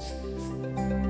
Thank you.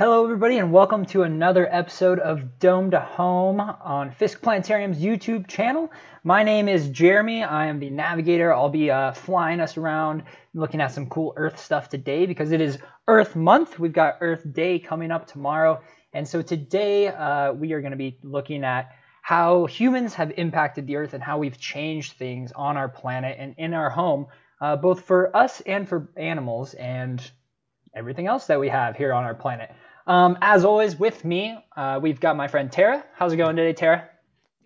Hello, everybody, and welcome to another episode of Dome to Home on Fiske Planetarium's YouTube channel. My name is Jeremy. I am the navigator. I'll be uh, flying us around looking at some cool Earth stuff today because it is Earth Month. We've got Earth Day coming up tomorrow. And so today uh, we are going to be looking at how humans have impacted the Earth and how we've changed things on our planet and in our home, uh, both for us and for animals and everything else that we have here on our planet. Um, as always, with me, uh, we've got my friend Tara. How's it going today, Tara?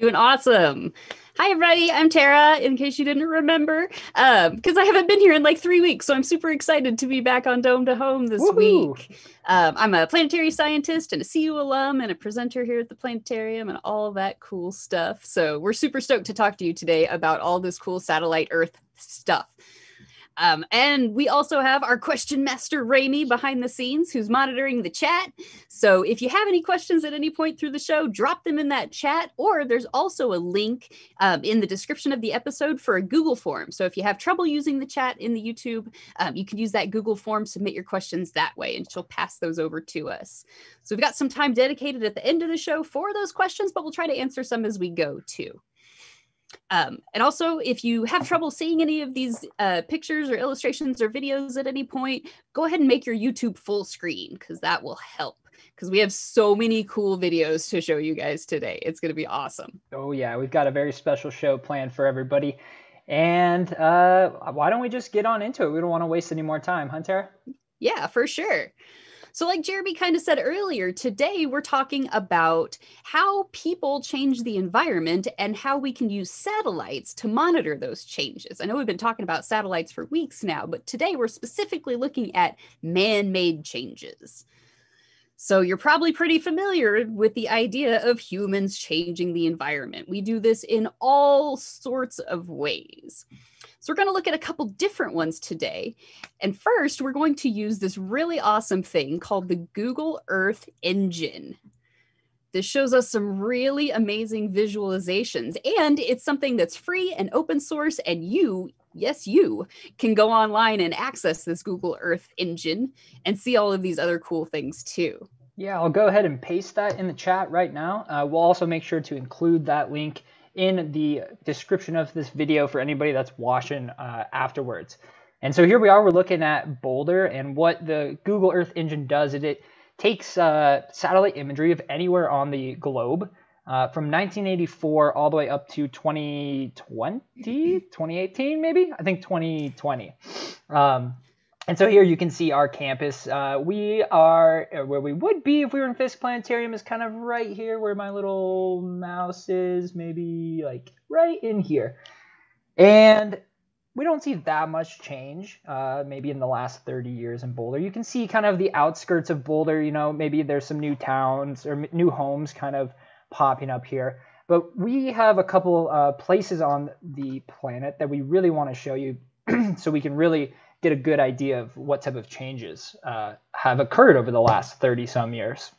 Doing awesome. Hi, everybody. I'm Tara, in case you didn't remember, because um, I haven't been here in like three weeks. So I'm super excited to be back on Dome to Home this Woo-hoo. week. Um, I'm a planetary scientist and a CU alum and a presenter here at the planetarium and all that cool stuff. So we're super stoked to talk to you today about all this cool satellite Earth stuff. Um, and we also have our question master Rami behind the scenes who's monitoring the chat. So if you have any questions at any point through the show, drop them in that chat. Or there's also a link um, in the description of the episode for a Google form. So if you have trouble using the chat in the YouTube, um, you can use that Google form, submit your questions that way, and she'll pass those over to us. So we've got some time dedicated at the end of the show for those questions, but we'll try to answer some as we go too. Um, and also, if you have trouble seeing any of these uh, pictures or illustrations or videos at any point, go ahead and make your YouTube full screen because that will help. Because we have so many cool videos to show you guys today. It's going to be awesome. Oh, yeah. We've got a very special show planned for everybody. And uh, why don't we just get on into it? We don't want to waste any more time, Hunter. Yeah, for sure. So, like Jeremy kind of said earlier, today we're talking about how people change the environment and how we can use satellites to monitor those changes. I know we've been talking about satellites for weeks now, but today we're specifically looking at man made changes. So, you're probably pretty familiar with the idea of humans changing the environment. We do this in all sorts of ways. So we're going to look at a couple different ones today. And first, we're going to use this really awesome thing called the Google Earth Engine. This shows us some really amazing visualizations, and it's something that's free and open source, and you, yes, you, can go online and access this Google Earth engine and see all of these other cool things too. Yeah, I'll go ahead and paste that in the chat right now. Uh, we'll also make sure to include that link in the description of this video for anybody that's watching uh, afterwards. And so here we are, we're looking at Boulder and what the Google Earth Engine does is it takes uh, satellite imagery of anywhere on the globe uh, from 1984 all the way up to 2020, 2018 maybe? I think 2020. Um, and so here you can see our campus. Uh, we are uh, where we would be if we were in Fiske Planetarium is kind of right here where my little mouse is, maybe like right in here. And we don't see that much change, uh, maybe in the last 30 years in Boulder. You can see kind of the outskirts of Boulder, you know, maybe there's some new towns or new homes kind of popping up here. But we have a couple uh, places on the planet that we really want to show you so we can really get a good idea of what type of changes uh, have occurred over the last 30 some years.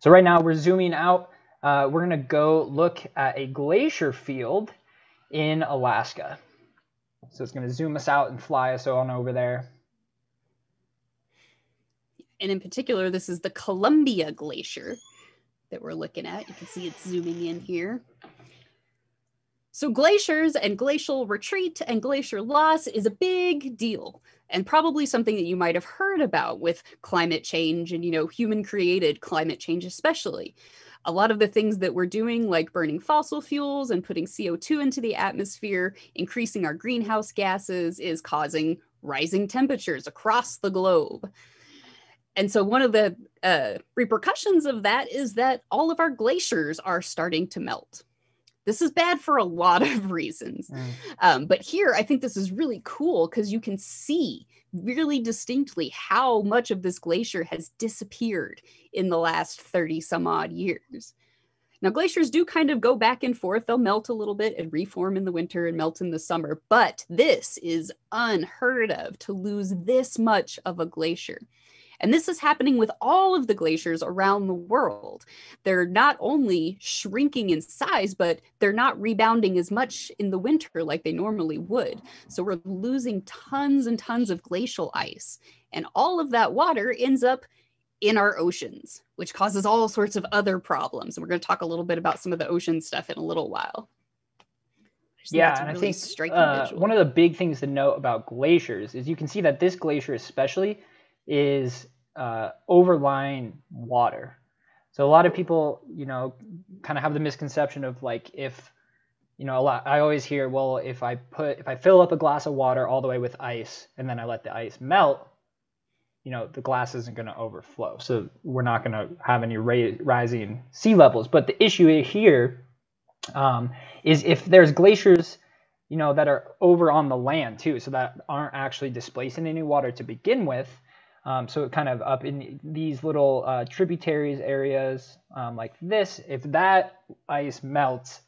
So right now we're zooming out. Uh, we're going to go look at a glacier field in Alaska. So it's going to zoom us out and fly us on over there. And in particular, this is the Columbia Glacier that we're looking at. You can see it's zooming in here. So, glaciers and glacial retreat and glacier loss is a big deal and probably something that you might have heard about with climate change and, you know, human created climate change, especially. A lot of the things that we're doing, like burning fossil fuels and putting CO2 into the atmosphere, increasing our greenhouse gases, is causing rising temperatures across the globe. And so, one of the uh, repercussions of that is that all of our glaciers are starting to melt. This is bad for a lot of reasons. Mm. Um, but here, I think this is really cool because you can see really distinctly how much of this glacier has disappeared in the last 30 some odd years. Now, glaciers do kind of go back and forth. They'll melt a little bit and reform in the winter and melt in the summer. But this is unheard of to lose this much of a glacier. And this is happening with all of the glaciers around the world. They're not only shrinking in size, but they're not rebounding as much in the winter like they normally would. So we're losing tons and tons of glacial ice. And all of that water ends up in our oceans, which causes all sorts of other problems. And we're going to talk a little bit about some of the ocean stuff in a little while. I yeah, and really I think uh, one of the big things to note about glaciers is you can see that this glacier, especially, is uh, overlying water. So a lot of people, you know, kind of have the misconception of like if, you know, a lot. I always hear, well, if I put if I fill up a glass of water all the way with ice and then I let the ice melt, you know, the glass isn't going to overflow. So we're not going to have any ra- rising sea levels. But the issue here um, is if there's glaciers, you know, that are over on the land too, so that aren't actually displacing any water to begin with um, so kind of up in these little uh, tributaries areas um, like this, if that ice melts,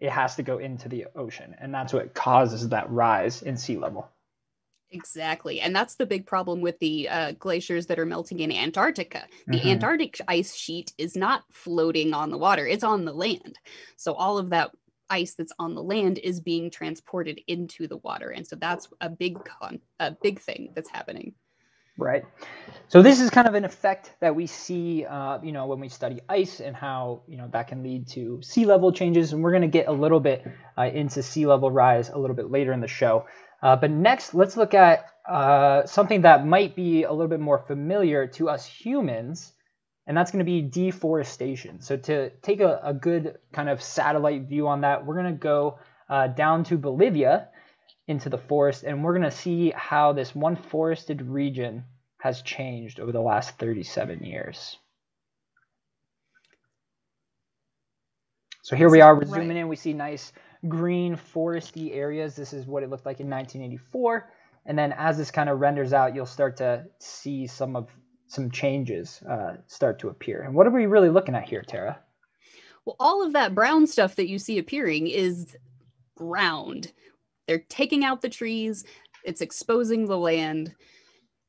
it has to go into the ocean. And that's what causes that rise in sea level. Exactly. And that's the big problem with the uh, glaciers that are melting in Antarctica. The mm-hmm. Antarctic ice sheet is not floating on the water, it's on the land. So all of that ice that's on the land is being transported into the water. And so that's a big con, a big thing that's happening. Right. So this is kind of an effect that we see, uh, you know, when we study ice and how, you know, that can lead to sea level changes. And we're going to get a little bit uh, into sea level rise a little bit later in the show. Uh, but next, let's look at uh, something that might be a little bit more familiar to us humans, and that's going to be deforestation. So to take a, a good kind of satellite view on that, we're going to go uh, down to Bolivia into the forest, and we're going to see how this one forested region has changed over the last 37 years. So here we are, we're zooming in, we see nice green foresty areas. This is what it looked like in 1984. And then as this kind of renders out, you'll start to see some of some changes uh, start to appear. And what are we really looking at here, Tara? Well, all of that brown stuff that you see appearing is ground. They're taking out the trees, it's exposing the land.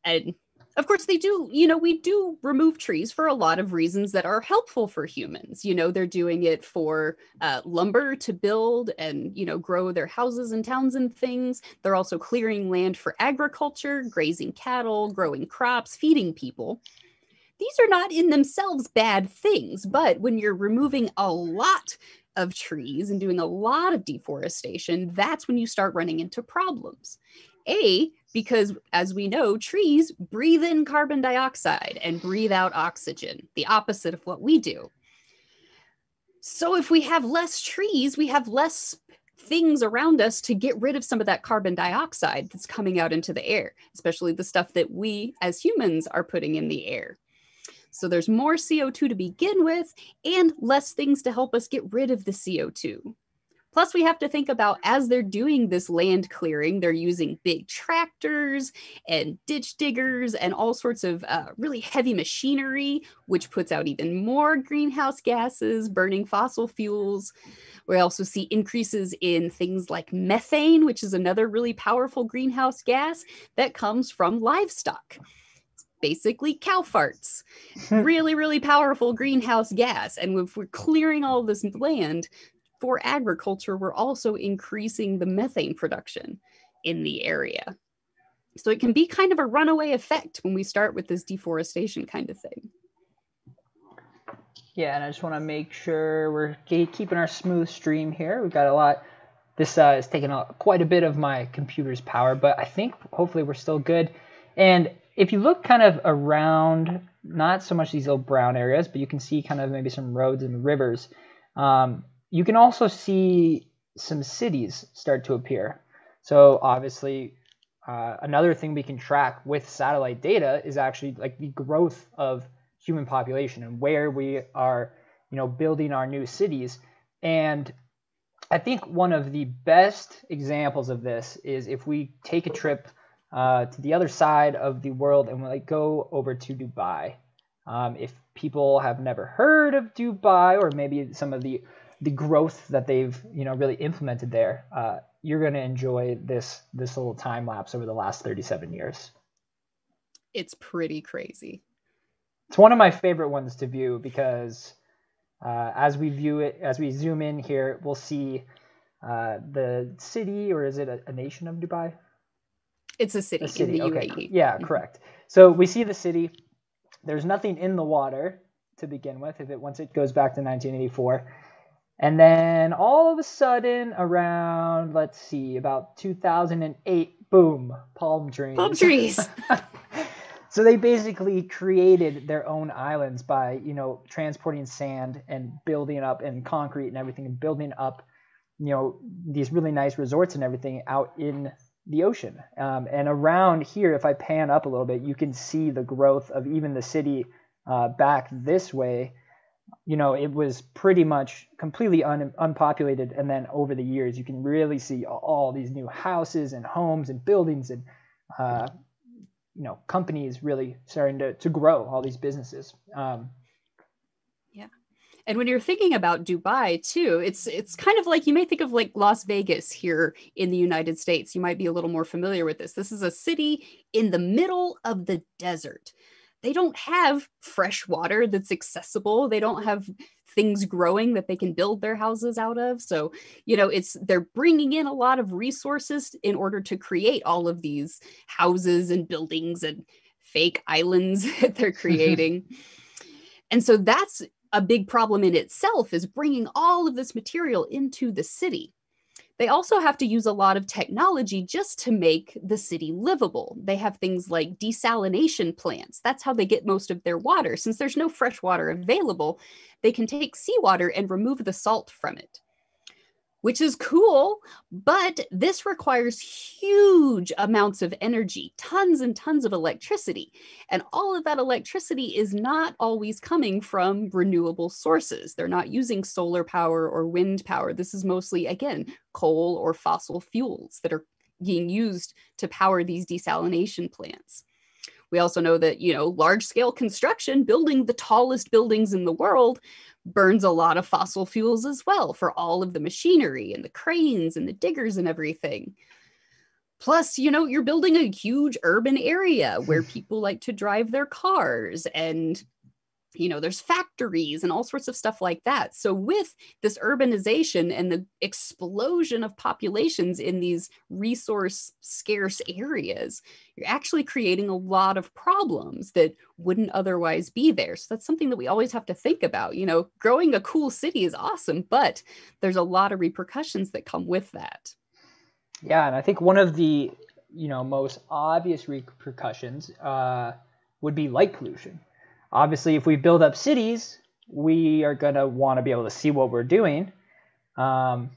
And of course, they do, you know, we do remove trees for a lot of reasons that are helpful for humans. You know, they're doing it for uh, lumber to build and, you know, grow their houses and towns and things. They're also clearing land for agriculture, grazing cattle, growing crops, feeding people. These are not in themselves bad things, but when you're removing a lot of trees and doing a lot of deforestation, that's when you start running into problems. A, because as we know, trees breathe in carbon dioxide and breathe out oxygen, the opposite of what we do. So if we have less trees, we have less things around us to get rid of some of that carbon dioxide that's coming out into the air, especially the stuff that we as humans are putting in the air. So there's more CO2 to begin with and less things to help us get rid of the CO2. Plus, we have to think about as they're doing this land clearing, they're using big tractors and ditch diggers and all sorts of uh, really heavy machinery, which puts out even more greenhouse gases, burning fossil fuels. We also see increases in things like methane, which is another really powerful greenhouse gas that comes from livestock basically cow farts. really, really powerful greenhouse gas. And if we're clearing all this land for agriculture, we're also increasing the methane production in the area. So it can be kind of a runaway effect when we start with this deforestation kind of thing. Yeah, and I just want to make sure we're keeping our smooth stream here. We've got a lot. This uh, is taking a, quite a bit of my computer's power, but I think hopefully we're still good. And if you look kind of around, not so much these little brown areas, but you can see kind of maybe some roads and rivers. Um, you can also see some cities start to appear. So obviously, uh, another thing we can track with satellite data is actually like the growth of human population and where we are, you know, building our new cities. And I think one of the best examples of this is if we take a trip uh, to the other side of the world and like go over to Dubai. Um, if people have never heard of Dubai or maybe some of the the growth that they've you know really implemented there, uh, you're going to enjoy this this little time lapse over the last 37 years. It's pretty crazy. It's one of my favorite ones to view because uh, as we view it, as we zoom in here, we'll see uh, the city, or is it a, a, nation of Dubai? It's a city, a city. in the okay. UAE. Yeah, mm-hmm. correct. So we see the city. There's nothing in the water to begin with. If it once it goes back to 1984, and then all of a sudden, around let's see, about 2008, boom, palm trees. Palm trees. so they basically created their own islands by you know transporting sand and building up and concrete and everything and building up you know these really nice resorts and everything out in the ocean um, and around here if i pan up a little bit you can see the growth of even the city uh, back this way you know it was pretty much completely un- unpopulated and then over the years you can really see all these new houses and homes and buildings and uh, you know companies really starting to, to grow all these businesses um, and when you're thinking about Dubai too, it's it's kind of like you may think of like Las Vegas here in the United States. You might be a little more familiar with this. This is a city in the middle of the desert. They don't have fresh water that's accessible. They don't have things growing that they can build their houses out of. So, you know, it's they're bringing in a lot of resources in order to create all of these houses and buildings and fake islands that they're mm-hmm. creating. and so that's a big problem in itself is bringing all of this material into the city. They also have to use a lot of technology just to make the city livable. They have things like desalination plants. That's how they get most of their water. Since there's no fresh water available, they can take seawater and remove the salt from it which is cool, but this requires huge amounts of energy, tons and tons of electricity. And all of that electricity is not always coming from renewable sources. They're not using solar power or wind power. This is mostly, again, coal or fossil fuels that are being used to power these desalination plants. We also know that, you know, large scale construction, building the tallest buildings in the world, burns a lot of fossil fuels as well for all of the machinery and the cranes and the diggers and everything. Plus, you know, you're building a huge urban area where people like to drive their cars and you know there's factories and all sorts of stuff like that. So with this urbanization and the explosion of populations in these resource scarce areas you're actually creating a lot of problems that wouldn't otherwise be there. So that's something that we always have to think about. You know growing a cool city is awesome but there's a lot of repercussions that come with that. Yeah and i think one of the you know most obvious repercussions uh, would be light pollution Obviously, if we build up cities, we are going to want to be able to see what we're doing. Um,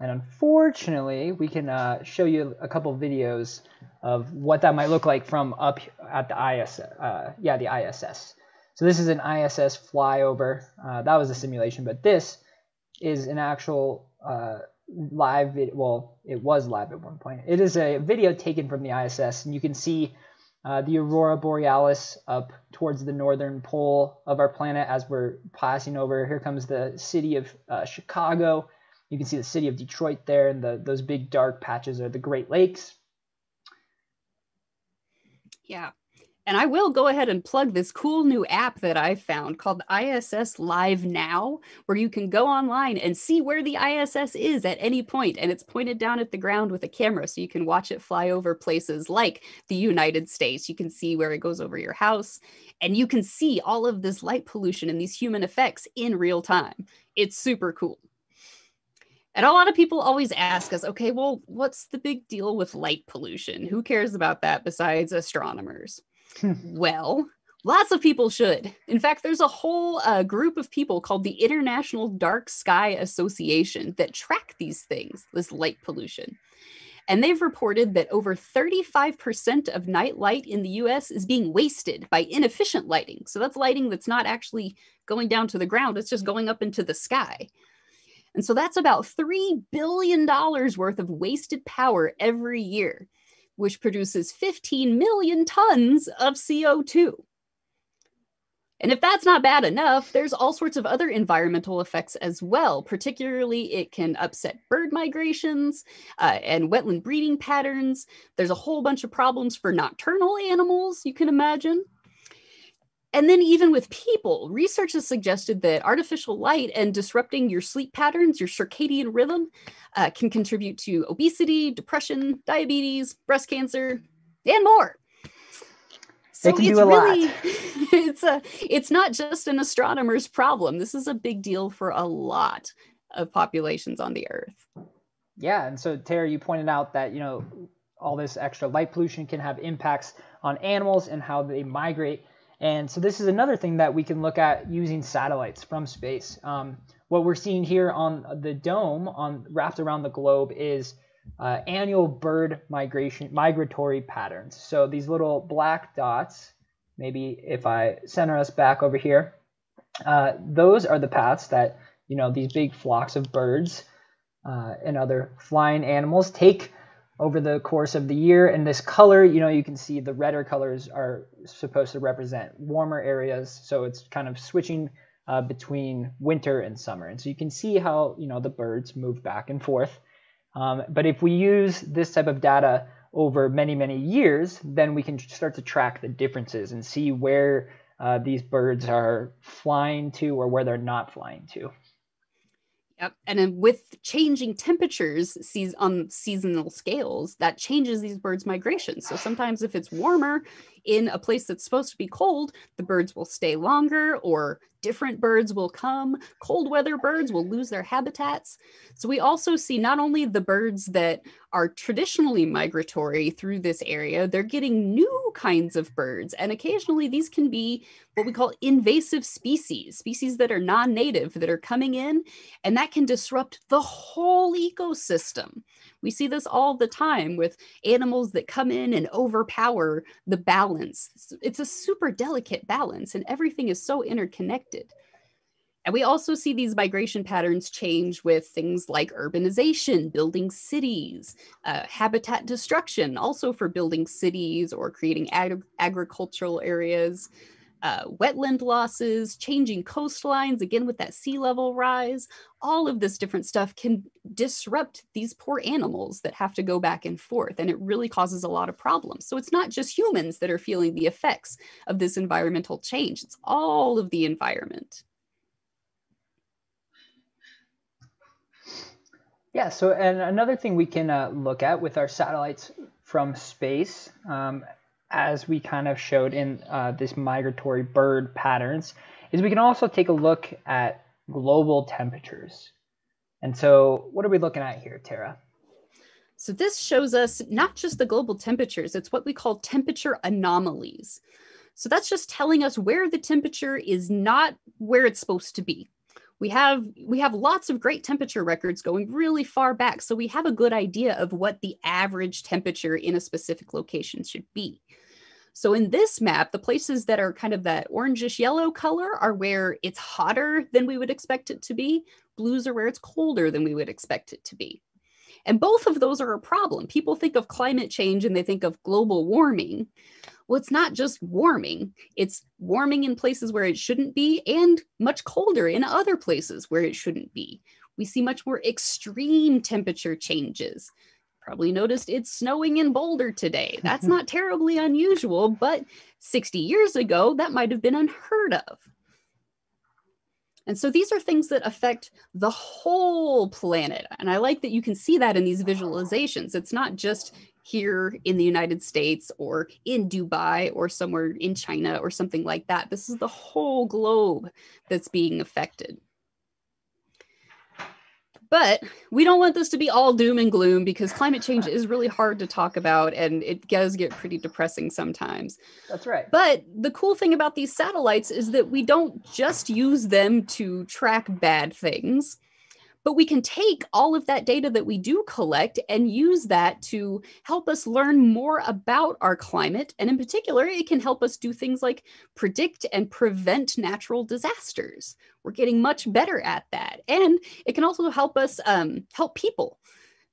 and unfortunately, we can uh, show you a couple videos of what that might look like from up at the ISS. Uh, yeah, the ISS. So this is an ISS flyover. Uh, that was a simulation, but this is an actual uh, live. Vid- well, it was live at one point. It is a video taken from the ISS, and you can see uh, the aurora borealis up towards the northern pole of our planet as we're passing over. Here comes the city of uh, Chicago. You can see the city of Detroit there, and the, those big dark patches are the Great Lakes. Yeah, and I will go ahead and plug this cool new app that I found called ISS Live Now, where you can go online and see where the ISS is at any point, and it's pointed down at the ground with a camera, so you can watch it fly over places like the United States. You can see where it goes over your house, and you can see all of this light pollution and these human effects in real time. It's super cool. And a lot of people always ask us, okay, well, what's the big deal with light pollution? Who cares about that besides astronomers? Well, lots of people should. In fact, there's a whole uh, group of people called the International Dark Sky Association that track these things, this light pollution. And they've reported that over 35% of night light in the US is being wasted by inefficient lighting. So that's lighting that's not actually going down to the ground, it's just going up into the sky. And so that's about $3 billion worth of wasted power every year which produces 15 million tons of CO2. And if that's not bad enough, there's all sorts of other environmental effects as well. Particularly, it can upset bird migrations uh, and wetland breeding patterns. There's a whole bunch of problems for nocturnal animals, you can imagine. And then, even with people, research has suggested that artificial light and disrupting your sleep patterns, your circadian rhythm, uh, can contribute to obesity, depression, diabetes, breast cancer, and more. So it's really, it's a, it's not just an astronomer's problem. This is a big deal for a lot of populations on the Earth. Yeah, and so Tara, you pointed out that you know all this extra light pollution can have impacts on animals and how they migrate. And so this is another thing that we can look at using satellites from space. Um, what we're seeing here on the dome, on wrapped around the globe, is uh, annual bird migration migratory patterns. So these little black dots, maybe if I center us back over here, uh, those are the paths that you know these big flocks of birds uh, and other flying animals take over the course of the year. And this color, you know, you can see the redder colors are supposed to represent warmer areas. So it's kind of switching uh, between winter and summer. And so you can see how, you know, the birds move back and forth. Um, but if we use this type of data over many, many years, then we can start to track the differences and see where uh, these birds are flying to or where they're not flying to. Yep. And then with changing temperatures on seasonal scales, that changes these birds' migration. So sometimes if it's warmer in a place that's supposed to be cold, the birds will stay longer or different birds will come. Cold weather birds will lose their habitats. So we also see not only the birds that are traditionally migratory through this area, they're getting new kinds of birds. And occasionally these can be what we call invasive species, species that are non native that are coming in, and that can disrupt the whole ecosystem. We see this all the time with animals that come in and overpower the balance. It's a super delicate balance, and everything is so interconnected. And we also see these migration patterns change with things like urbanization, building cities, uh, habitat destruction, also for building cities or creating ag- agricultural areas uh, wetland losses, changing coastlines, again with that sea level rise, all of this different stuff can disrupt these poor animals that have to go back and forth. And it really causes a lot of problems. So it's not just humans that are feeling the effects of this environmental change, it's all of the environment. Yeah, so and another thing we can uh, look at with our satellites from space, um, as we kind of showed in uh, this migratory bird patterns, is we can also take a look at global temperatures. And so what are we looking at here, Tara? So this shows us not just the global temperatures, it's what we call temperature anomalies. So that's just telling us where the temperature is not where it's supposed to be. We have we have lots of great temperature records going really far back, so we have a good idea of what the average temperature in a specific location should be. So in this map, the places that are kind of that orangish yellow color are where it's hotter than we would expect it to be. Blues are where it's colder than we would expect it to be. And both of those are a problem. People think of climate change and they think of global warming. Well, it's not just warming, it's warming in places where it shouldn't be and much colder in other places where it shouldn't be. We see much more extreme temperature changes probably noticed it's snowing in Boulder today. That's not terribly unusual, but 60 years ago, that might have been unheard of. And so these are things that affect the whole planet. And I like that you can see that in these visualizations. It's not just here in the United States or in Dubai or somewhere in China or something like that. This is the whole globe that's being affected. But we don't want this to be all doom and gloom because climate change is really hard to talk about and it does get pretty depressing sometimes. That's right. But the cool thing about these satellites is that we don't just use them to track bad things but we can take all of that data that we do collect and use that to help us learn more about our climate. And in particular, it can help us do things like predict and prevent natural disasters. We're getting much better at that. And it can also help us um, help people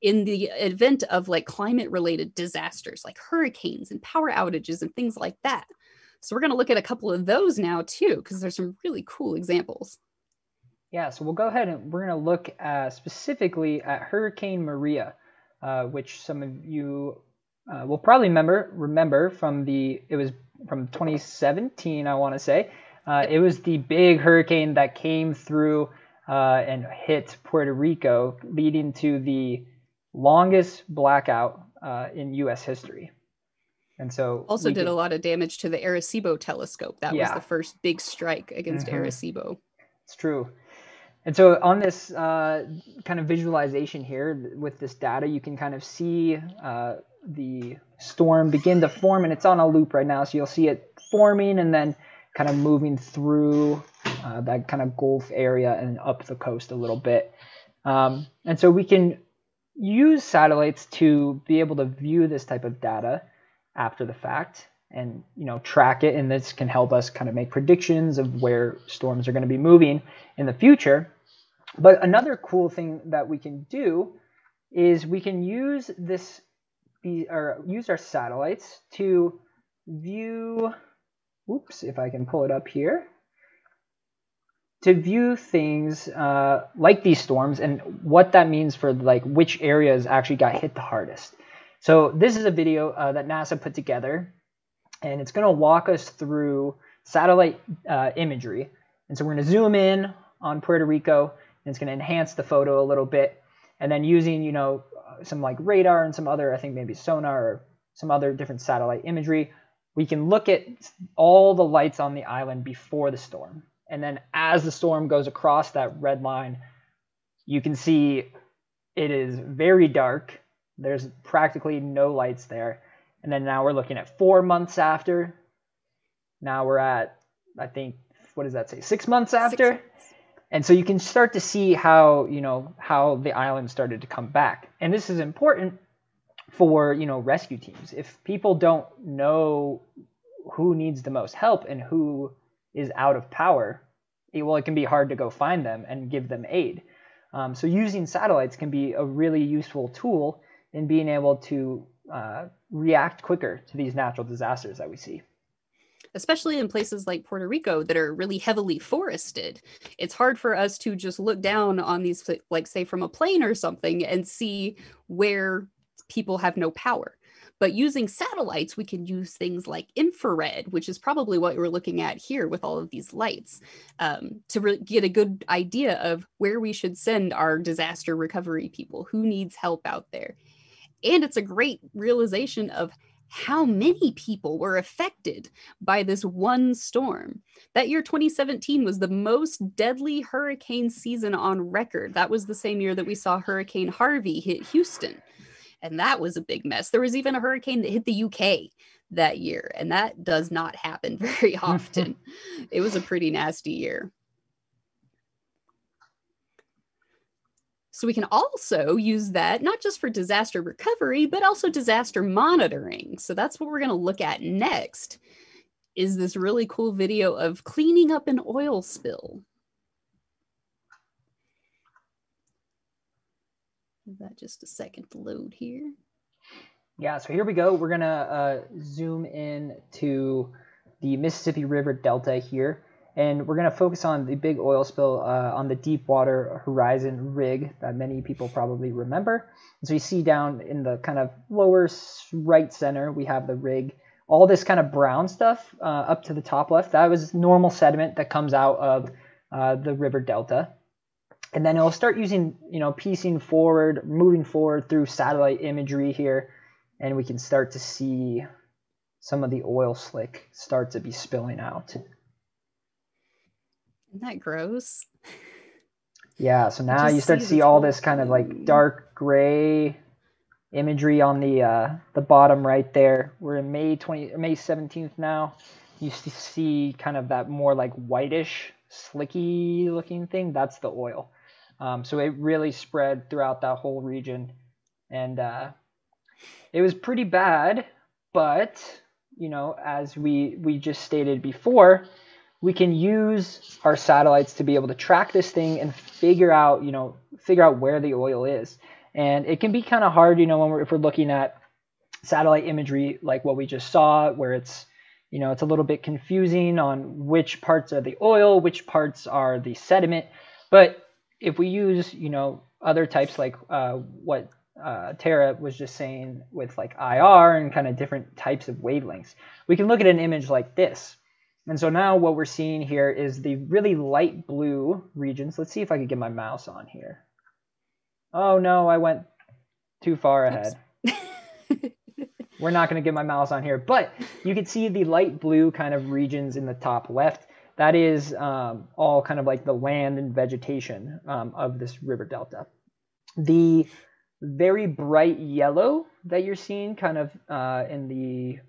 in the event of like climate related disasters like hurricanes and power outages and things like that. So we're going to look at a couple of those now too, because there's some really cool examples. Yeah, so we'll go ahead and we're going to look uh, specifically at Hurricane Maria, uh, which some of you uh, will probably remember remember from the it was from 2017, I want to say. Uh, it was the big hurricane that came through uh, and hit Puerto Rico, leading to the longest blackout uh, in U.S. history. And so also did a lot of damage to the Arecibo telescope. That yeah. was the first big strike against mm-hmm. Arecibo. It's true. And so on this uh, kind of visualization here with this data, you can kind of see uh, the storm begin to form, and it's on a loop right now. So you'll see it forming and then kind of moving through uh, that kind of Gulf area and up the coast a little bit. Um, and so we can use satellites to be able to view this type of data after the fact and you know track it and this can help us kind of make predictions of where storms are going to be moving in the future but another cool thing that we can do is we can use this or use our satellites to view oops if i can pull it up here to view things uh, like these storms and what that means for like which areas actually got hit the hardest. So this is a video uh, that NASA put together, and it's going to walk us through satellite uh, imagery. And so we're going to zoom in on Puerto Rico, and it's going to enhance the photo a little bit, and then using you know some like radar and some other I think maybe sonar or some other different satellite imagery, we can look at all the lights on the island before the storm. And then as the storm goes across that red line, you can see it is very dark. There's practically no lights there. And then now we're looking at four months after. Now we're at, I think, what does that say? Six months after. Six. And so you can start to see how, you know, how the island started to come back. And this is important for, you know, rescue teams. If people don't know who needs the most help and who is out of power, it, well, it can be hard to go find them and give them aid. Um, so using satellites can be a really useful tool in being able to uh, react quicker to these natural disasters that we see. Especially in places like Puerto Rico that are really heavily forested. It's hard for us to just look down on these, like, say, from a plane or something and see where people have no power. But using satellites, we can use things like infrared, which is probably what we're looking at here with all of these lights, um, to re- get a good idea of where we should send our disaster recovery people, who needs help out there. And it's a great realization of how many people were affected by this one storm. That year, 2017, was the most deadly hurricane season on record. That was the same year that we saw Hurricane Harvey hit Houston and that was a big mess. There was even a hurricane that hit the UK that year, and that does not happen very often. it was a pretty nasty year. So we can also use that not just for disaster recovery, but also disaster monitoring. So that's what we're going to look at next is this really cool video of cleaning up an oil spill. Give that just a second to load here. Yeah, so here we go. We're gonna uh, zoom in to the Mississippi River Delta here, and we're gonna focus on the big oil spill uh, on the Deepwater Horizon rig that many people probably remember. And so you see down in the kind of lower right center, we have the rig. All this kind of brown stuff uh, up to the top left, that was normal sediment that comes out of uh, the river delta and then it'll start using, you know, piecing forward, moving forward through satellite imagery here, and we can start to see some of the oil slick start to be spilling out. Isn't that gross? Yeah, so now you start to see all this kind of like dark gray imagery on the uh, the bottom right there. We're in May 20 May 17th now. You see kind of that more like whitish, slicky looking thing. That's the oil. Um, so it really spread throughout that whole region, and uh, it was pretty bad. But you know, as we we just stated before, we can use our satellites to be able to track this thing and figure out you know figure out where the oil is. And it can be kind of hard, you know, when we're, if we're looking at satellite imagery like what we just saw, where it's you know, it's a little bit confusing on which parts are the oil, which parts are the sediment. But if we use, you know, other types like uh, what uh, Tara was just saying with like IR and kind of different types of wavelengths, we can look at an image like this. And so now what we're seeing here is the really light blue regions. Let's see if I can get my mouse on here. Oh no, I went too far ahead. We're not going to get my mouse on here, but you can see the light blue kind of regions in the top left. That is um, all kind of like the land and vegetation um, of this river delta. The very bright yellow that you're seeing kind of uh, in the,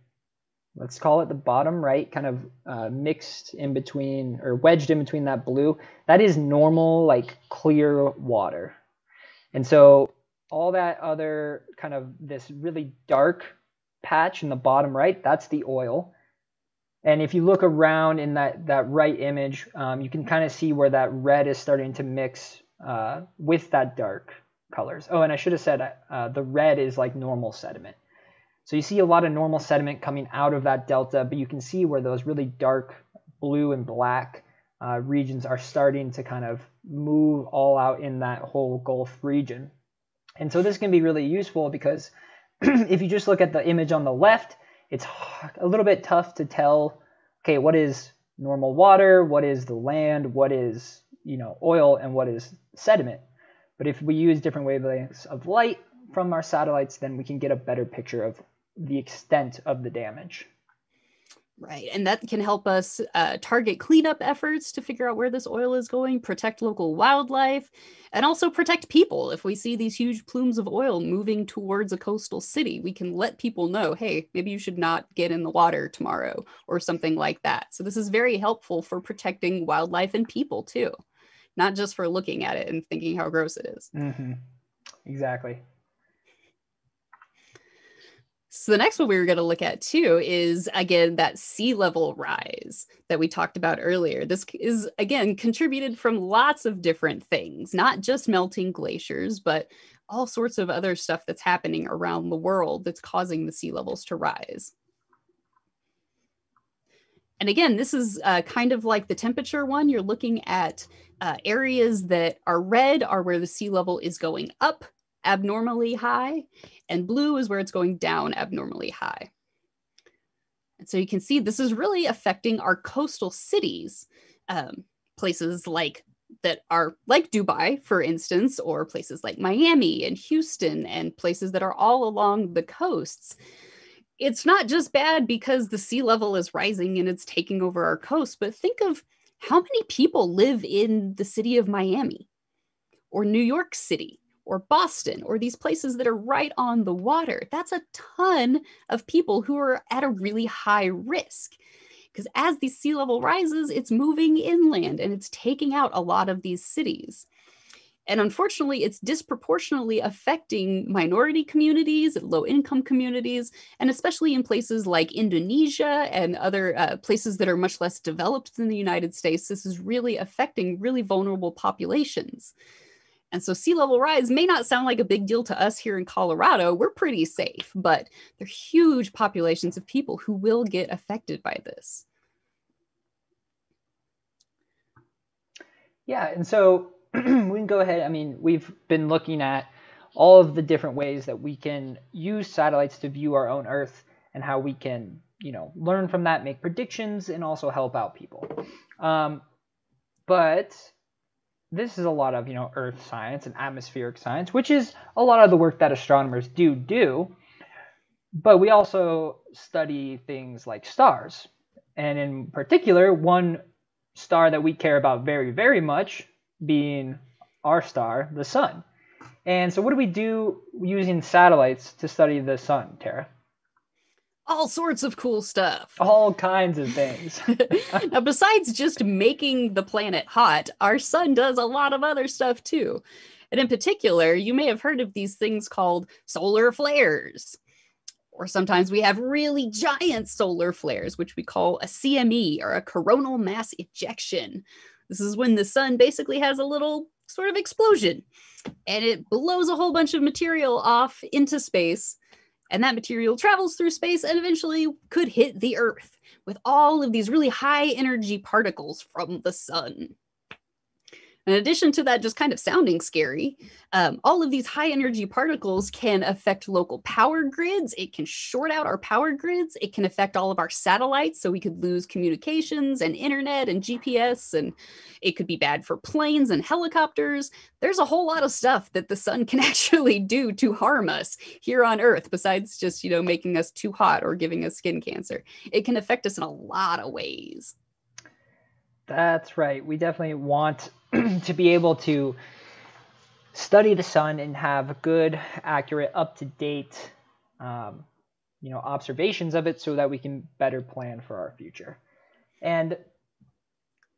let's call it the bottom right, kind of uh, mixed in between or wedged in between that blue, that is normal, like clear water. And so all that other kind of this really dark patch in the bottom right, that's the oil. And if you look around in that, that right image, um, you can kind of see where that red is starting to mix uh, with that dark colors. Oh, and I should have said uh, the red is like normal sediment. So you see a lot of normal sediment coming out of that delta, but you can see where those really dark blue and black uh, regions are starting to kind of move all out in that whole Gulf region. And so this can be really useful because if you just look at the image on the left, it's a little bit tough to tell, okay, what is normal water, what is the land, what is, you know, oil, and what is sediment. But if we use different wavelengths of light from our satellites, then we can get a better picture of the extent of the damage. Right. And that can help us uh, target cleanup efforts to figure out where this oil is going, protect local wildlife, and also protect people. If we see these huge plumes of oil moving towards a coastal city, we can let people know hey, maybe you should not get in the water tomorrow or something like that. So, this is very helpful for protecting wildlife and people too, not just for looking at it and thinking how gross it is. Mm-hmm. Exactly. So the next one we were going to look at too is again that sea level rise that we talked about earlier. This is again contributed from lots of different things, not just melting glaciers, but all sorts of other stuff that's happening around the world that's causing the sea levels to rise. And again, this is uh, kind of like the temperature one. You're looking at uh, areas that are red are where the sea level is going up abnormally high, and blue is where it's going down abnormally high. And so you can see this is really affecting our coastal cities, um, places like that are like Dubai, for instance, or places like Miami and Houston, and places that are all along the coasts. It's not just bad because the sea level is rising and it's taking over our coast, but think of how many people live in the city of Miami or New York City or Boston or these places that are right on the water. That's a ton of people who are at a really high risk. Because as the sea level rises, it's moving inland and it's taking out a lot of these cities. And unfortunately, it's disproportionately affecting minority communities, low income communities, and especially in places like Indonesia and other uh, places that are much less developed than the United States. This is really affecting really vulnerable populations. And so sea level rise may not sound like a big deal to us here in Colorado. We're pretty safe, but there are huge populations of people who will get affected by this. Yeah, and so we can go ahead. I mean, we've been looking at all of the different ways that we can use satellites to view our own Earth and how we can, you know, learn from that, make predictions, and also help out people. Um, but this is a lot of you know earth science and atmospheric science which is a lot of the work that astronomers do do. But we also study things like stars. And in particular one star that we care about very very much being our star the sun. And so what do we do using satellites to study the sun tara all sorts of cool stuff. All kinds of things. now, besides just making the planet hot, our sun does a lot of other stuff too. And in particular, you may have heard of these things called solar flares. Or sometimes we have really giant solar flares, which we call a CME or a coronal mass ejection. This is when the sun basically has a little sort of explosion and it blows a whole bunch of material off into space And that material travels through space and eventually could hit the Earth with all of these really high energy particles from the sun. In addition to that, just kind of sounding scary, um, all of these high energy particles can affect local power grids. It can short out our power grids. It can affect all of our satellites. So we could lose communications and internet and GPS. And it could be bad for planes and helicopters. There's a whole lot of stuff that the sun can actually do to harm us here on Earth, besides just, you know, making us too hot or giving us skin cancer. It can affect us in a lot of ways. That's right. We definitely want to be able to study the sun and have good, accurate, up to date, um, you know, observations of it, so that we can better plan for our future. And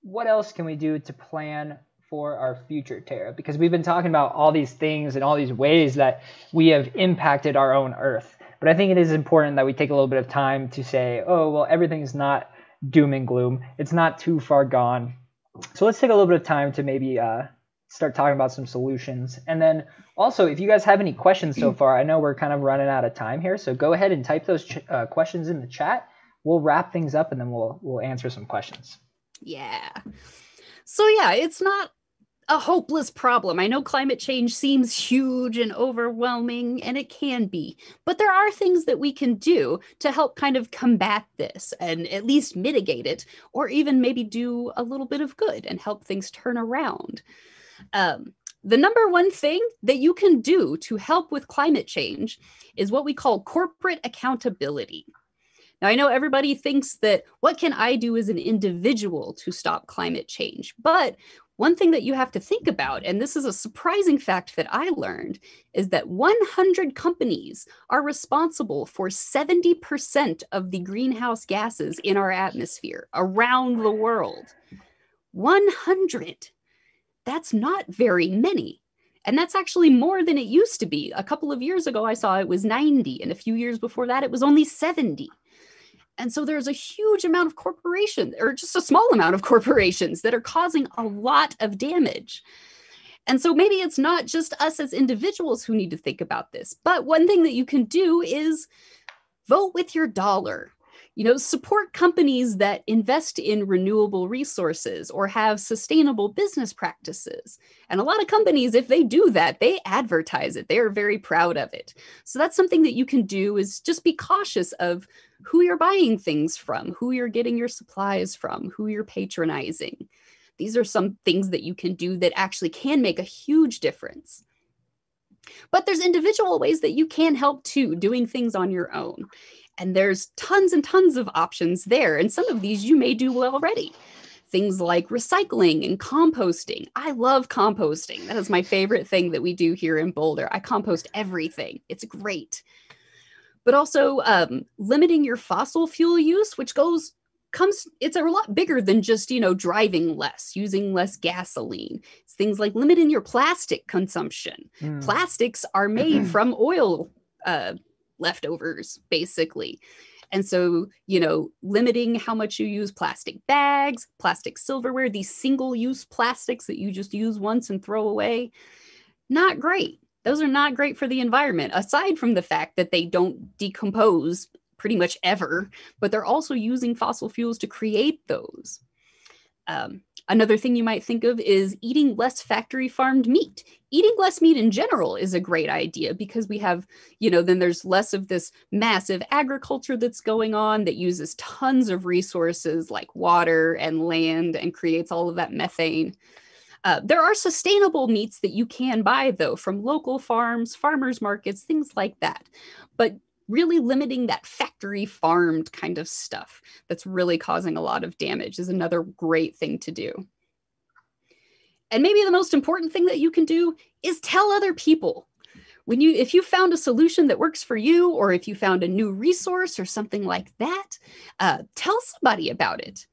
what else can we do to plan for our future, Tara? Because we've been talking about all these things and all these ways that we have impacted our own Earth. But I think it is important that we take a little bit of time to say, oh, well, everything's not doom and gloom. It's not too far gone. So let's take a little bit of time to maybe uh, start talking about some solutions. And then also, if you guys have any questions so far, I know we're kind of running out of time here, so go ahead and type those ch- uh, questions in the chat. We'll wrap things up and then we'll we'll answer some questions. Yeah. So yeah, it's not a hopeless problem. I know climate change seems huge and overwhelming, and it can be, but there are things that we can do to help kind of combat this and at least mitigate it, or even maybe do a little bit of good and help things turn around. Um, the number one thing that you can do to help with climate change is what we call corporate accountability. Now, I know everybody thinks that what can I do as an individual to stop climate change? But one thing that you have to think about, and this is a surprising fact that I learned, is that 100 companies are responsible for 70% of the greenhouse gases in our atmosphere around the world. 100. That's not very many. And that's actually more than it used to be. A couple of years ago, I saw it was 90, and a few years before that, it was only 70. And so there's a huge amount of corporations, or just a small amount of corporations, that are causing a lot of damage. And so maybe it's not just us as individuals who need to think about this, but one thing that you can do is vote with your dollar. You know support companies that invest in renewable resources or have sustainable business practices. And a lot of companies if they do that they advertise it. They are very proud of it. So that's something that you can do is just be cautious of who you're buying things from who you're getting your supplies from who you're patronizing these are some things that you can do that actually can make a huge difference but there's individual ways that you can help too, doing things on your own. And there's tons and tons of options there. And some of these you may do already. Things like recycling and composting. I love composting. That is my favorite thing that we do here in Boulder. I compost everything, it's great. But also um, limiting your fossil fuel use, which goes comes it's a lot bigger than just you know driving less using less gasoline. It's things like limiting your plastic consumption. Mm. plastics are made from oil uh, leftovers basically. And so you know limiting how much you use plastic bags plastic silverware these single use plastics that you just use once and throw away not great those are not great for the environment aside from the fact that they don't decompose pretty much ever but they're also using fossil fuels to create those um, another thing you might think of is eating less factory farmed meat eating less meat in general is a great idea because we have, you know, then there's less of this massive agriculture that's going on that uses tons of resources like water and land and creates all of that methane. Uh, there are sustainable meats that you can buy, though, from local farms, farmers markets, things like that. But really limiting that factory farmed kind of stuff that's really causing a lot of damage is another great thing to do. And maybe the most important thing that you can do is tell other people. When you if you found a solution that works for you or if you found a new resource or something like that, uh, tell somebody about it.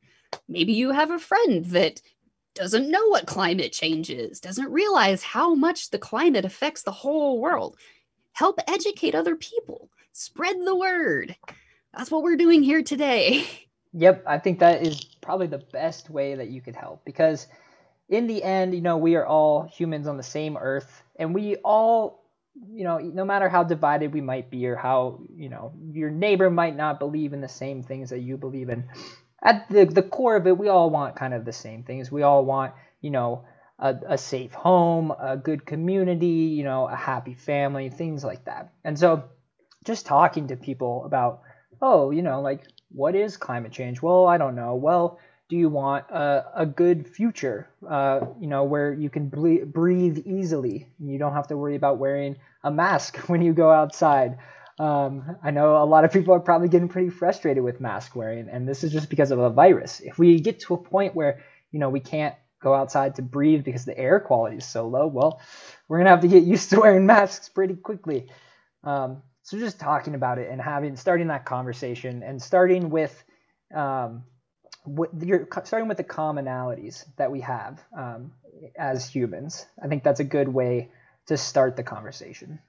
Maybe you have a friend that doesn't know what climate change is, doesn't realize how much the climate affects the whole world. Help educate other people. Spread the word. That's what we're doing here today. Yep, I think that is probably the best way that you could help because in the end, you know, we are all humans on the same earth and we all you know, no matter how divided we might be or how, you know, your neighbor might not believe in the same things that you believe in, at the, the core of it, we all want kind of the same things. We all want, you know, a, a safe home, a good community, you know, a happy family, things like that. And so just talking to people about, oh, you know, like, what is climate change? Well, I don't know. Well, do you want a, a good future, uh, you know, where you can ble- breathe easily you don't have to worry about wearing a mask when you go outside? Um, I know a lot of people are probably getting pretty frustrated with mask wearing, and this is just because of a virus. If we get to a point where, you know, we can't go outside to breathe because the air quality is so low, well, we're gonna have to get used to wearing masks pretty quickly. Um, so just talking about it and having starting that conversation and starting with um, what you're starting with the commonalities that we have um, as humans. I think that's a good way to start the conversation.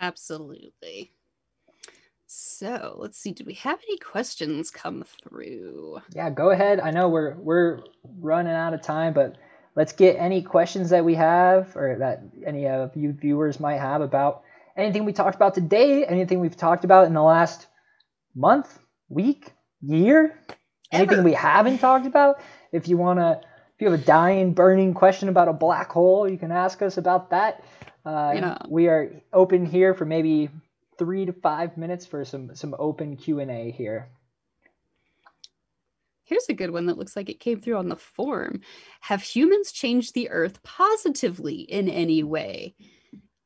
Absolutely. So let's see. Do we have any questions come through? Yeah, go ahead. I know we're we're running out of time, but let's get any questions that we have or that any of you viewers might have about anything we talked about today, anything we've talked about in the last month, week, year, anything Ever. we haven't talked about. If you want to, if you have a dying, burning question about a black hole, you can ask us about that. Uh, you. We are open here for maybe three to five minutes for some some open Q and A here. Here's a good one that looks like it came through on the form. Have humans changed the earth positively in any way?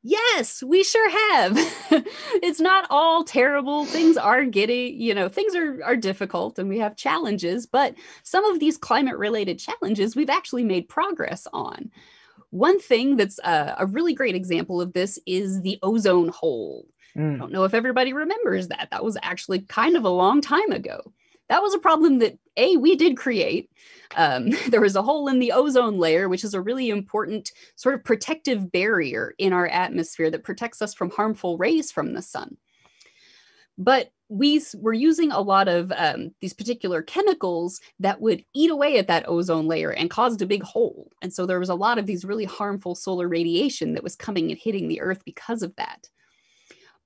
Yes, we sure have. it's not all terrible. Things are getting, you know, things are are difficult and we have challenges, but some of these climate related challenges we've actually made progress on. One thing that's a, a really great example of this is the ozone hole. Mm. I don't know if everybody remembers that. That was actually kind of a long time ago that was a problem that a we did create um, there was a hole in the ozone layer which is a really important sort of protective barrier in our atmosphere that protects us from harmful rays from the sun but we were using a lot of um, these particular chemicals that would eat away at that ozone layer and caused a big hole and so there was a lot of these really harmful solar radiation that was coming and hitting the earth because of that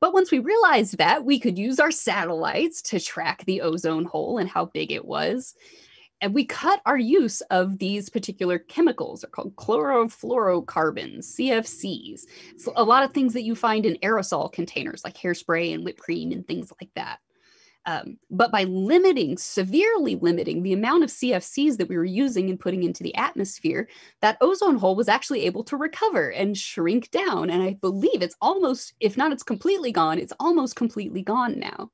but once we realized that, we could use our satellites to track the ozone hole and how big it was. And we cut our use of these particular chemicals. They're called chlorofluorocarbons, CFCs. It's a lot of things that you find in aerosol containers like hairspray and whipped cream and things like that. Um, but by limiting, severely limiting the amount of CFCs that we were using and putting into the atmosphere, that ozone hole was actually able to recover and shrink down. And I believe it's almost, if not it's completely gone, it's almost completely gone now.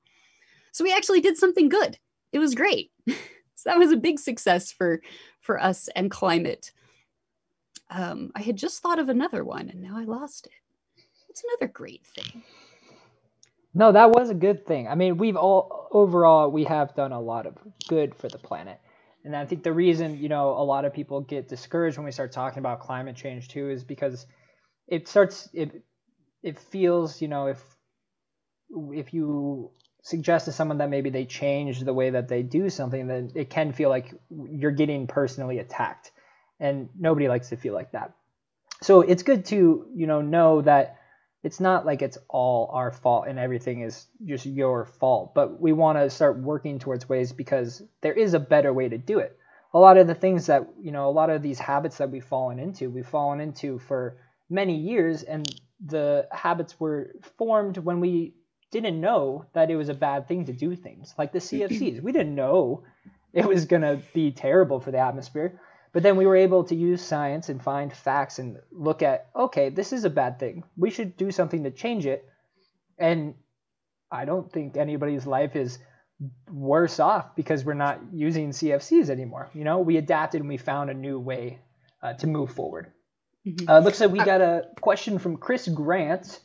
So we actually did something good. It was great. that was a big success for for us and climate. Um, I had just thought of another one and now I lost it. It's another great thing? No, that was a good thing. I mean, we've all overall we have done a lot of good for the planet. And I think the reason, you know, a lot of people get discouraged when we start talking about climate change too is because it starts it it feels, you know, if if you suggest to someone that maybe they change the way that they do something, then it can feel like you're getting personally attacked. And nobody likes to feel like that. So it's good to, you know, know that it's not like it's all our fault and everything is just your fault, but we want to start working towards ways because there is a better way to do it. A lot of the things that, you know, a lot of these habits that we've fallen into, we've fallen into for many years, and the habits were formed when we didn't know that it was a bad thing to do things like the CFCs. we didn't know it was going to be terrible for the atmosphere. But then we were able to use science and find facts and look at, okay, this is a bad thing. We should do something to change it. And I don't think anybody's life is worse off because we're not using CFCs anymore. You know, we adapted and we found a new way uh, to move forward. Mm-hmm. Uh, looks like we got a question from Chris Grant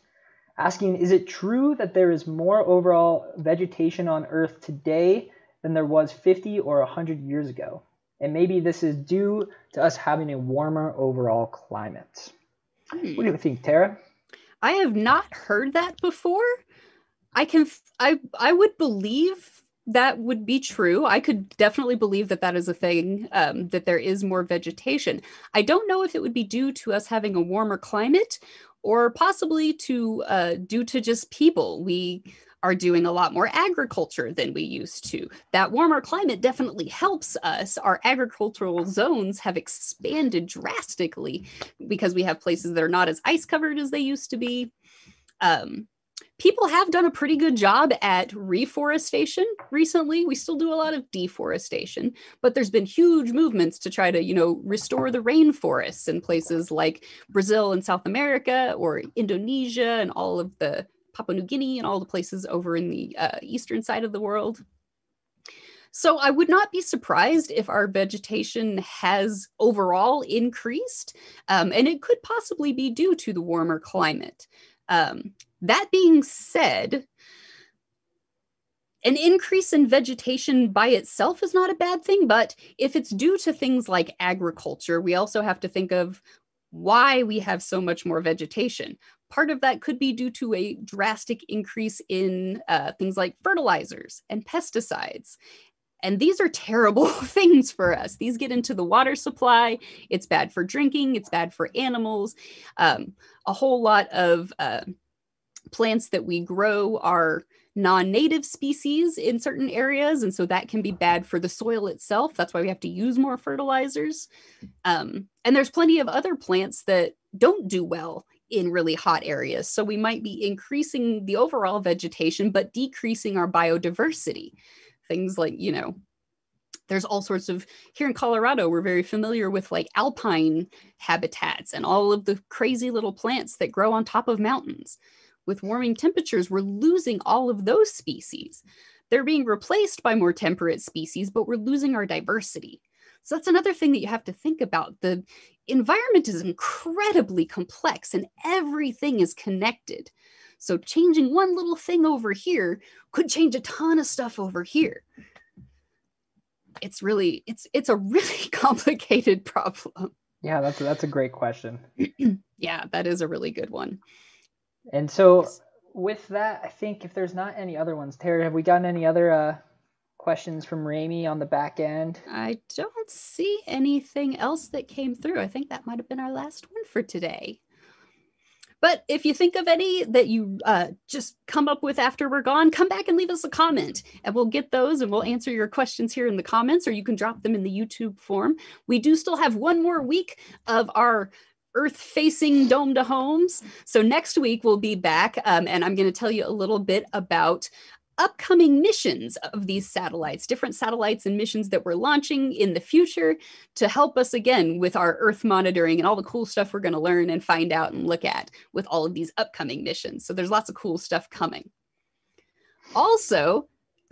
asking Is it true that there is more overall vegetation on Earth today than there was 50 or 100 years ago? and maybe this is due to us having a warmer overall climate. Hmm. What do you think, Tara? I have not heard that before. I can I I would believe that would be true. I could definitely believe that that is a thing, um, that there is more vegetation. I don't know if it would be due to us having a warmer climate or possibly to uh, due to just people. We are doing a lot more agriculture than we used to. That warmer climate definitely helps us. Our agricultural zones have expanded drastically because we have places that are not as ice covered as they used to be. Um, people have done a pretty good job at reforestation recently. We still do a lot of deforestation, but there's been huge movements to try to, you know, restore the rainforests in places like Brazil and South America or Indonesia and all of the Papua New Guinea and all the places over in the uh, eastern side of the world. So I would not be surprised if our vegetation has overall increased, um, and it could possibly be due to the warmer climate. Um, that being said, an increase in vegetation by itself is not a bad thing, but if it's due to things like agriculture, we also have to think of why we have so much more vegetation. Part of that could be due to a drastic increase in uh, things like fertilizers and pesticides. And these are terrible things for us. These get into the water supply. It's bad for drinking, it's bad for animals. Um, a whole lot of uh, plants that we grow are non-native species in certain areas and so that can be bad for the soil itself. That's why we have to use more fertilizers. Um, and there's plenty of other plants that don't do well in really hot areas. So we might be increasing the overall vegetation but decreasing our biodiversity. Things like you know there's all sorts of here in colorado we're very familiar with like alpine habitats and all of the crazy little plants that grow on top of mountains with warming temperatures, we're losing all of those species. They're being replaced by more temperate species, but we're losing our diversity. So that's another thing that you have to think about. The environment is incredibly complex and everything is connected. So changing one little thing over here could change a ton of stuff over here. It's really it's it's a really complicated problem. Yeah, that's that's a great question. yeah, that is a really good one. And so with that, I think if there's not any other ones, Terry, have we gotten any other uh, questions from Rami on the back end? I don't see anything else that came through. I think that might have been our last one for today. But if you think of any that you uh, just come up with after we're gone, come back and leave us a comment and we'll get those and we'll answer your questions here in the comments or you can drop them in the YouTube form. We do still have one more week of our earth facing dome to homes. So next week we'll be back um, and I'm going to tell you a little bit about upcoming missions of these satellites, different satellites and missions that we're launching in the future to help us again with our Earth monitoring and all the cool stuff we're going to learn and find out and look at with all of these upcoming missions. So there's lots of cool stuff coming. Also,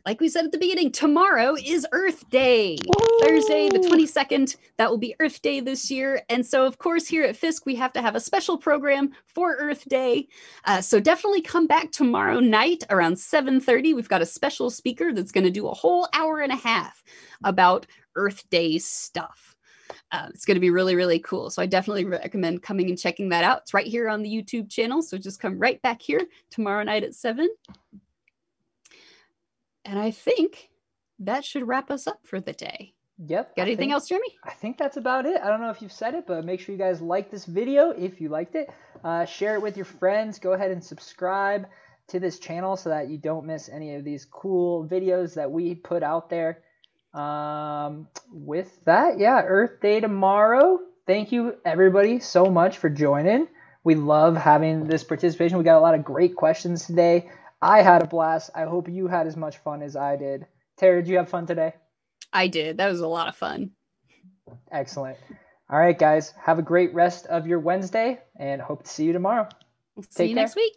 like we said at the beginning, tomorrow is Earth Day. Woo! Thursday, the 22nd. That will be Earth Day this year. And so, of course, here at Fiske, we have to have a special program for Earth Day. Uh, so definitely come back tomorrow night around 7:30. We've got a special speaker that's going to do a whole hour and a half about Earth Day stuff. Uh, it's going to be really, really cool. So I definitely recommend coming and checking that out. It's right here on the YouTube channel. So just come right back here tomorrow night at 7. And I think that should wrap us up for the day. Yep. Got anything think, else, Jeremy? I think that's about it. I don't know if you've said it, but make sure you guys like this video if you liked it. Uh, share it with your friends. Go ahead and subscribe to this channel so that you don't miss any of these cool videos that we put out there. Um, with that, yeah, Earth Day tomorrow. Thank you, everybody, so much for joining. We love having this participation. We got a lot of great questions today. I had a blast. I hope you had as much fun as I did. Tara, did you have fun today? I did. That was a lot of fun. Excellent. All right, guys. Have a great rest of your Wednesday and hope to see you tomorrow. see Take you care. next week.